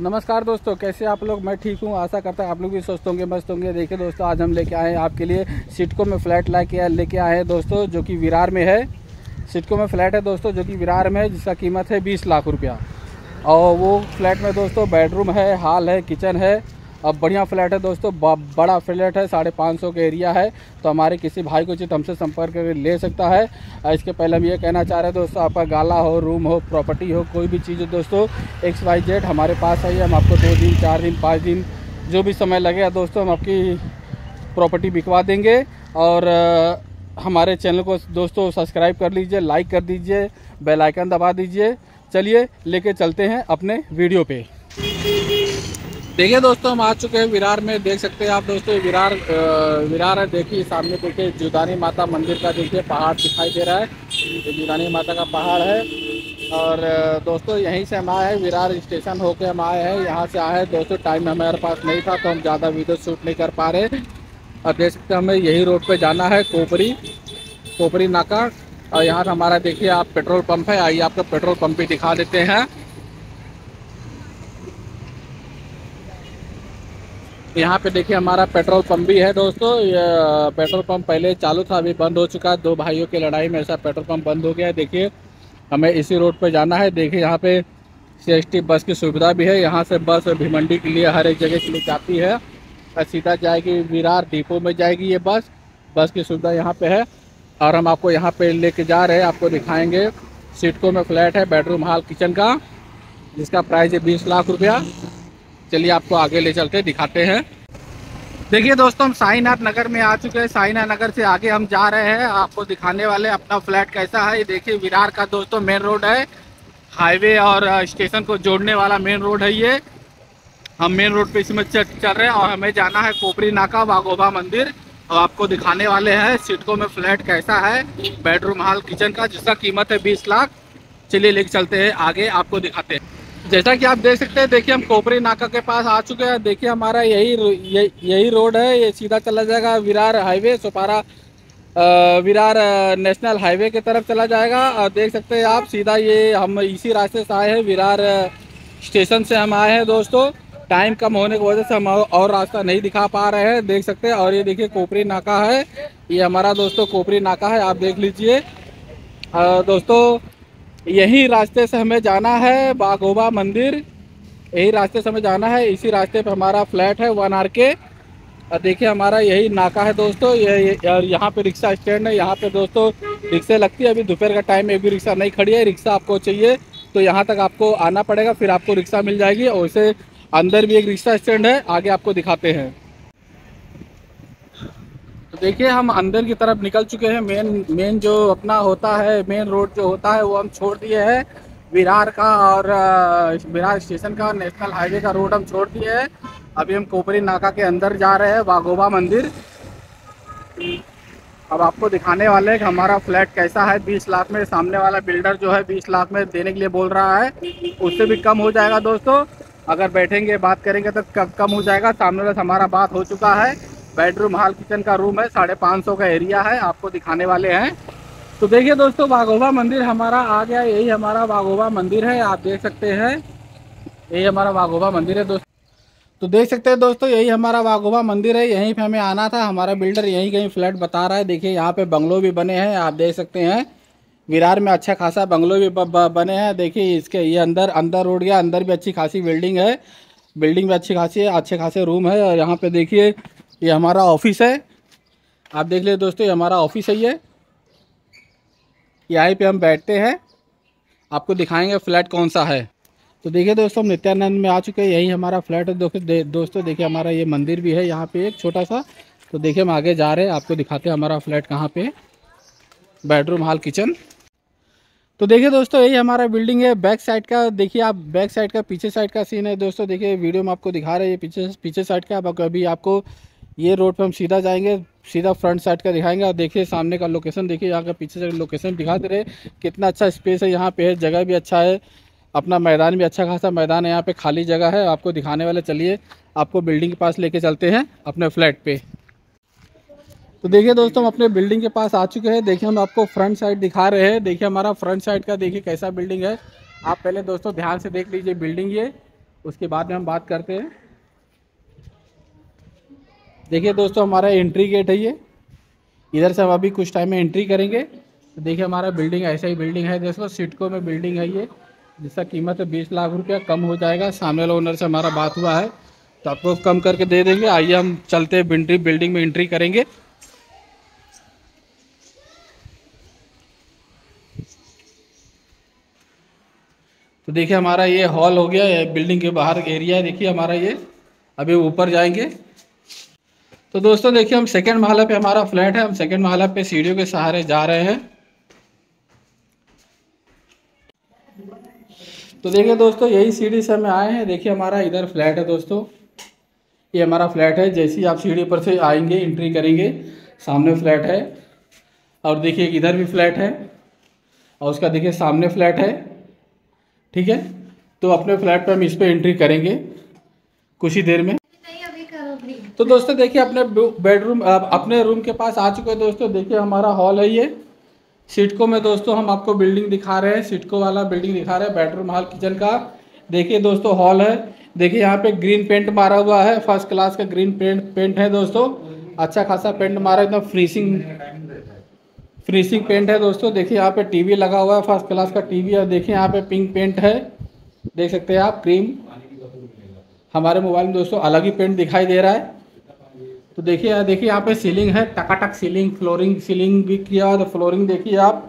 नमस्कार दोस्तों, कैसे आप लोग? मैं ठीक हूँ। आशा करता है आप लोग भी स्वस्थ होंगे, मस्त होंगे। देखिए दोस्तों, आज हम लेके आए हैं आपके लिए सिटको में फ्लैट ला के लेके आए हैं दोस्तों, जो कि विरार में है। सिटको में फ्लैट है दोस्तों, जो कि विरार में है, जिसका कीमत है बीस लाख रुपया। और वो फ्लैट में दोस्तों, बेडरूम है, हॉल है, किचन है। अब बढ़िया फ्लैट है दोस्तों बड़ा फ्लैट है, साढ़े पाँच सौ का एरिया है तो हमारे किसी भाई को चित हमसे संपर्क करके ले सकता है। इसके पहले हम ये कहना चाह रहे हैं दोस्तों, आपका गाला हो, रूम हो, प्रॉपर्टी हो, कोई भी चीज़ हो दोस्तों एक्स वाई जेड हमारे पास आइए, हम आपको दो दिन, चार दिन, पाँच दिन, जो भी समय लगेगा दोस्तों, हम आपकी प्रॉपर्टी बिकवा देंगे। और हमारे चैनल को दोस्तों सब्सक्राइब कर लीजिए, लाइक कर दीजिए, बेल आइकन दबा दीजिए, चलिए लेके चलते हैं अपने वीडियो पे। देखिए दोस्तों, हम आ चुके हैं विरार में। देख सकते हैं आप दोस्तों विरार विरार है। देखिए, सामने देखिए, जुदानी माता मंदिर का देखिए पहाड़ दिखाई दे रहा है। जुदानी माता का पहाड़ है। और दोस्तों, यहीं से हम आए हैं, विरार स्टेशन होके हम आए हैं। यहाँ से आए हैं। दोस्तों, टाइम हमारे पास नहीं था तो हम ज़्यादा वीडियो शूट नहीं कर पा रहे। और देख सकते हमें यही रोड पर जाना है, कोपरी कोपरी नाका। और यहाँ हमारा देखिए, आप पेट्रोल पंप है। आइए, आपको पेट्रोल पंप भी दिखा देते हैं। यहाँ पे देखिए हमारा पेट्रोल पंप भी है दोस्तों। ये पेट्रोल पंप पहले चालू था, अभी बंद हो चुका है। दो भाइयों की लड़ाई में ऐसा पेट्रोल पंप बंद हो गया है। देखिए, हमें इसी रोड पर जाना है। देखिए, यहाँ पे सीएसटी बस की सुविधा भी है। यहाँ से बस भिमंडी के लिए हर एक जगह के लिए जाती है। और सीधा जाएगी विरार डिपो में जाएगी ये बस। बस की सुविधा यहाँ पर है। और हम आपको यहाँ पे लेके जा रहे हैं। आपको दिखाएँगे। सीटको में फ्लैट है, बेडरूम हॉल, किचन का, जिसका प्राइस है बीस लाख रुपया। चलिए आपको आगे ले चलते दिखाते हैं। देखिए दोस्तों, हम साईनाथ नगर में आ चुके हैं। साईनाथ नगर से आगे हम जा रहे हैं। आपको दिखाने वाले अपना फ्लैट कैसा है। ये देखिए, विरार का दोस्तों मेन रोड है। हाईवे और स्टेशन को जोड़ने वाला मेन रोड है ये। हम मेन रोड पे इसमें चल रहे हैं और हमें जाना है कोपरी नाका वागोबा मंदिर। और आपको दिखाने वाले हैं सिटको में फ्लैट कैसा है। बेडरूम हॉल, किचन का, जिसका कीमत है बीस लाख। चलिए लेके चलते हैं, आगे आपको दिखाते हैं। जैसा कि आप देख सकते हैं, देखिए हम कोपरी नाका के पास आ चुके हैं। देखिए हमारा यही यही रोड है, ये सीधा चला जाएगा Virar highway Sopara Virar national highway की तरफ़ चला जाएगा। देख सकते हैं आप, सीधा ये हम इसी रास्ते से आए हैं, विरार स्टेशन से हम आए हैं दोस्तों। टाइम कम होने की वजह से हम और रास्ता नहीं दिखा पा रहे हैं, देख सकते हैं। और ये देखिए कोपरी नाका है, ये हमारा दोस्तों कोपरी नाका है, आप देख लीजिए। दोस्तों यही रास्ते से हमें जाना है, बागोबा मंदिर। यही रास्ते से हमें जाना है, इसी रास्ते पर हमारा फ्लैट है वन आर के। और देखिए हमारा यही नाका है दोस्तों, ये और यहाँ पे रिक्शा स्टैंड है, यहाँ पे दोस्तों रिक्शे लगती है। अभी दोपहर का टाइम में भी रिक्शा नहीं खड़ी है, रिक्शा आपको चाहिए तो यहाँ तक आपको आना पड़ेगा, फिर आपको रिक्शा मिल जाएगी। और वैसे अंदर भी एक रिक्शा स्टैंड है, आगे आपको दिखाते हैं। देखिए, हम अंदर की तरफ़ निकल चुके हैं। मेन मेन जो अपना होता है मेन रोड जो होता है, वो हम छोड़ दिए हैं। विरार का और विरार स्टेशन का नेशनल हाईवे का रोड हम छोड़ दिए हैं। अभी हम कोपरी नाका के अंदर जा रहे हैं बागोबा मंदिर। अब आपको दिखाने वाले हैं कि हमारा फ्लैट कैसा है। 20 लाख में सामने वाला बिल्डर जो है 20 लाख में देने के लिए बोल रहा है। उससे भी कम हो जाएगा दोस्तों। अगर बैठेंगे, बात करेंगे तो कम हो जाएगा? सामने वाला, हमारा बात हो चुका है। बेडरूम हॉल किचन का रूम है, साढ़े पाँच सौ का एरिया है, आपको दिखाने वाले हैं। तो देखिए दोस्तों बाघोबा मंदिर हमारा आ गया, यही हमारा बाघोबा मंदिर है, आप देख सकते हैं। यही हमारा बाघोबा मंदिर है दोस्तों तो देख सकते हैं दोस्तों, यही हमारा बाघोबा मंदिर है, यहीं पे हमें आना था, हमारा बिल्डर यहीं कहीं फ्लैट बता रहा है, देखिए यहाँ पे बंगलो भी बने हैं, आप देख सकते हैं। विरार में अच्छा खासा बंगलो भी बने हैं, देखिए इसके, ये अंदर अंदर रोड गया, अंदर भी अच्छी खासी बिल्डिंग है, बिल्डिंग भी अच्छी खासी है, अच्छे खासे रूम है, और यहाँ पे देखिए ये हमारा ऑफ़िस है। आप देख ले दोस्तों, ये हमारा ऑफ़िस है ये। यहीं पे हम बैठते हैं। आपको दिखाएँगे फ्लैट कौन सा है। तो देखिए दोस्तों, हम नित्यानंद में आ चुके हैं। यही हमारा फ्लैट है। दोस्तों दोस्तों, देखिए हमारा ये मंदिर भी है यहाँ पे एक छोटा सा। तो देखिए हम आगे जा रहे हैं। आपको दिखाते हैं हमारा फ्लैट कहाँ पे। Bedroom hall, kitchen. तो देखिए दोस्तों, यही हमारा बिल्डिंग है। बैक साइड का, देखिए आप बैक साइड का, पीछे साइड का सीन है। दोस्तों, देखिए वीडियो में आपको दिखा रहे हैं। पीछे पीछे साइड का अभी आपको ये रोड पे हम सीधा जाएँगे, सीधा फ्रंट साइड का दिखाएँगे और देखिए सामने का लोकेशन देखिए यहाँ का पीछे से लोकेशन दिखा दे रहे कितना अच्छा स्पेस है यहाँ पे है जगह भी अच्छा है, अपना मैदान भी अच्छा खासा मैदान है यहाँ पे, खाली जगह है, आपको दिखाने वाले चलिए, आपको बिल्डिंग के पास लेके चलते हैं अपने फ्लैट पे। तो देखिए दोस्तों, हम अपने बिल्डिंग के पास आ चुके हैं, देखिए हम आपको फ्रंट साइड दिखा रहे हैं, देखिए हमारा फ्रंट साइड का देखिए कैसा बिल्डिंग है। आप पहले दोस्तों ध्यान से देख लीजिए बिल्डिंग ये, उसके बाद में हम बात करते हैं। देखिए दोस्तों, हमारा एंट्री गेट है ये। इधर से हम अभी कुछ टाइम में एंट्री करेंगे। तो देखिए, हमारा बिल्डिंग ऐसा ही बिल्डिंग है दोस्तों सिटको में बिल्डिंग है ये, जिसका कीमत है बीस लाख रुपया, कम हो जाएगा। सामने वाले ओनर से हमारा बात हुआ है तो आपको कम करके दे देंगे। आइए हम चलते बिल्डिंग बिल्डिंग में एंट्री करेंगे। तो देखिए, हमारा ये हॉल हो गया बिल्डिंग के बाहर एरिया है। देखिए, हमारा ये अभी ऊपर जाएँगे। तो दोस्तों देखिए, हम सेकंड महला पे हमारा फ्लैट है। हम सेकंड महला पे सीढ़ियों के सहारे जा रहे हैं। तो देखिए दोस्तों, यही सीढ़ी से हम आए हैं। देखिए, हमारा इधर फ्लैट है दोस्तों। ये हमारा फ्लैट है। जैसे ही आप सीढ़ी पर से आएँगे एंट्री करेंगे, सामने फ्लैट है। और देखिए, इधर भी फ्लैट है। और उसका देखिए, सामने फ्लैट है। ठीक है? तो अपने फ्लैट पर हम इस पर एंट्री करेंगे, कुछ ही देर में। तो दोस्तों देखिए अपने बेडरूम अपने रूम के पास आ चुके हैं दोस्तों। देखिए हमारा हॉल है ये। सिटको में दोस्तों हम आपको बिल्डिंग दिखा रहे हैं। सिटको वाला बिल्डिंग दिखा रहे हैं बेडरूम हॉल किचन का। देखिए दोस्तों हॉल है। देखिए यहाँ पे ग्रीन पेंट मारा हुआ है। फ़र्स्ट क्लास का ग्रीन पेंट पेंट है दोस्तों। अच्छा खासा पेंट मारा एकदम फ्रीसिंग फ्रीसिंग पेंट है दोस्तों। देखिए यहाँ पे टीवी लगा हुआ है। फ़र्स्ट क्लास का टीवी है। देखिए यहाँ पे पिंक पेंट है। देख सकते हैं आप क्रीम हमारे मोबाइल में दोस्तों अलग ही पेंट दिखाई दे रहा है। तो देखिए देखिए, यहाँ पे सीलिंग है, टकाटक सीलिंग फ्लोरिंग सीलिंग भी किया हुआ तो फ्लोरिंग देखिए आप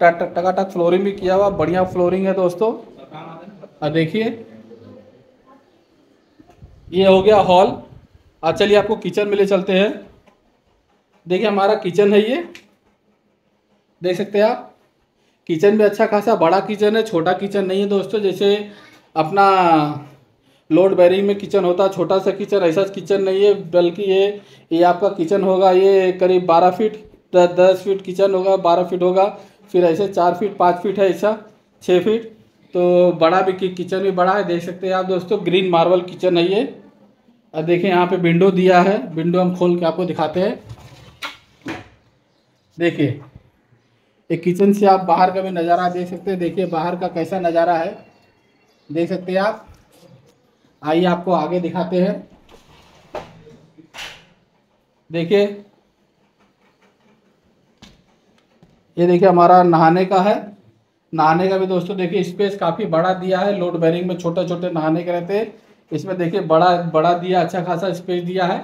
टकाटक फ्लोरिंग भी किया हुआ, बढ़िया फ्लोरिंग है दोस्तों। और देखिए, ये हो गया हॉल आज चलिए आपको किचन में ले चलते हैं। देखिए, हमारा किचन है ये। देख सकते हैं आप किचन भी अच्छा खासा बड़ा किचन है, छोटा किचन नहीं है दोस्तों, जैसे अपना लोड बैरिंग में किचन होता है छोटा सा किचन ऐसा किचन नहीं है, बल्कि ये ये आपका किचन होगा, ये करीब बारह फीट दस फीट किचन होगा, बारह फीट होगा, फिर ऐसे चार फीट पाँच फीट है ऐसा छः फीट तो बड़ा भी किचन भी बड़ा है, देख सकते हैं आप दोस्तों ग्रीन मार्बल किचन है। ये और देखिए यहाँ पे विंडो दिया है विंडो हम खोल के आपको दिखाते हैं। देखिए, एक किचन से आप बाहर का भी नज़ारा देख सकते हैं, देखिए बाहर का कैसा नज़ारा है, देख सकते हैं आप। आइए आपको आगे दिखाते हैं। देखिए। ये देखिए हमारा नहाने का है। नहाने का भी दोस्तों देखिए स्पेस काफ़ी बड़ा दिया है। लोड बेरिंग में छोटे छोटे नहाने के रहते हैं। इसमें देखिए बड़ा बड़ा दिया अच्छा खासा स्पेस दिया है।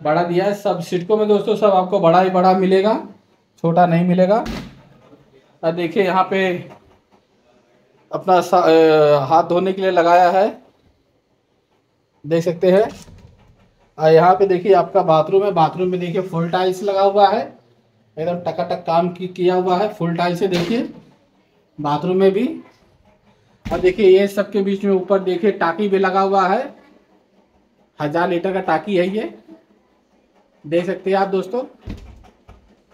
बड़ा दिया है। सब सीटकों में दोस्तों सब आपको बड़ा ही बड़ा मिलेगा। छोटा नहीं मिलेगा। देखिए यहाँ पे अपना हाथ धोने के लिए लगाया है। देख सकते हैं। और यहाँ पे देखिए आपका बाथरूम है। बाथरूम में देखिए फुल टाइल्स लगा हुआ है। एकदम टकाटक काम की, किया हुआ है। फुल टाइल्स से देखिए। बाथरूम में भी। और देखिए ये सब के बीच में ऊपर देखिए टाकी भी लगा हुआ है। हज़ार लीटर का टाकी है ये। देख सकते हैं आप दोस्तों।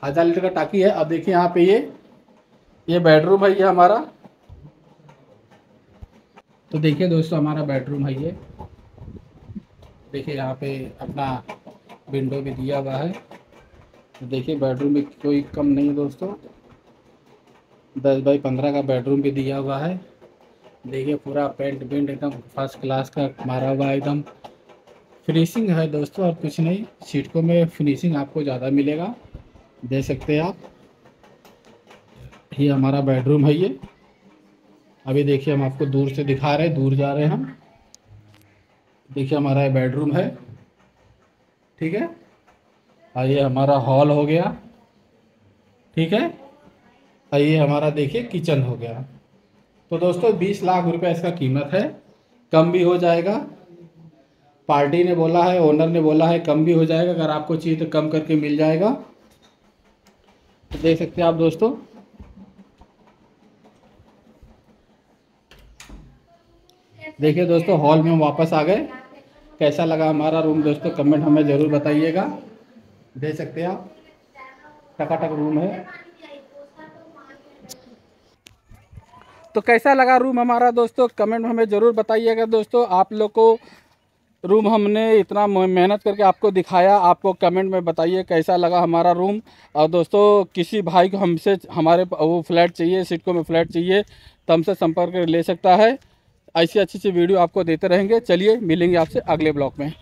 हज़ार लीटर का टाकी है। अब देखिए यहाँ पे ये ये बेडरूम है ये हमारा। तो देखिए दोस्तों हमारा बेडरूम है ये। देखिए यहाँ पे अपना विंडो भी दिया हुआ है। देखिए बेडरूम भी कोई कम नहीं है दोस्तों। दस बाई पंद्रह का बेडरूम भी दिया हुआ है। देखिए पूरा पेंट वेंट एकदम फ़र्स्ट क्लास का मारा हुआ है एकदम। फिनिशिंग है दोस्तों, और कुछ नहीं। सीटकों में फिनिशिंग आपको ज़्यादा मिलेगा। दे सकते हैं आप। ये हमारा बेडरूम है ये। अभी देखिए हम आपको दूर से दिखा रहे हैं, दूर जा रहे हैं हम। देखिए, हमारा ये बेडरूम है। ठीक है? ये हमारा हॉल हो गया। ठीक है? ये हमारा देखिए किचन हो गया। तो दोस्तों, बीस लाख रुपए इसका कीमत है। कम भी हो जाएगा। पार्टी ने बोला है ओनर ने बोला है, कम भी हो जाएगा। अगर आपको चाहिए तो कम करके मिल जाएगा। तो देख सकते हैं आप दोस्तों। देखिए दोस्तों हॉल में हम वापस आ गए। कैसा लगा हमारा रूम दोस्तों कमेंट हमें ज़रूर बताइएगा। दे सकते हैं आप। टकाटक रूम है। तो कैसा लगा रूम हमारा दोस्तों? कमेंट हमें ज़रूर बताइएगा दोस्तों। आप लोग को रूम हमने इतना मेहनत करके आपको दिखाया। आपको कमेंट में बताइए कैसा लगा हमारा रूम और दोस्तों, किसी भाई को हमसे, हमारे, वो फ्लैट चाहिए सिटको में फ्लैट चाहिए तो हमसे संपर्क ले सकता है। ऐसी अच्छी अच्छी वीडियो आपको देते रहेंगे। चलिए मिलेंगे आपसे अगले ब्लॉग में।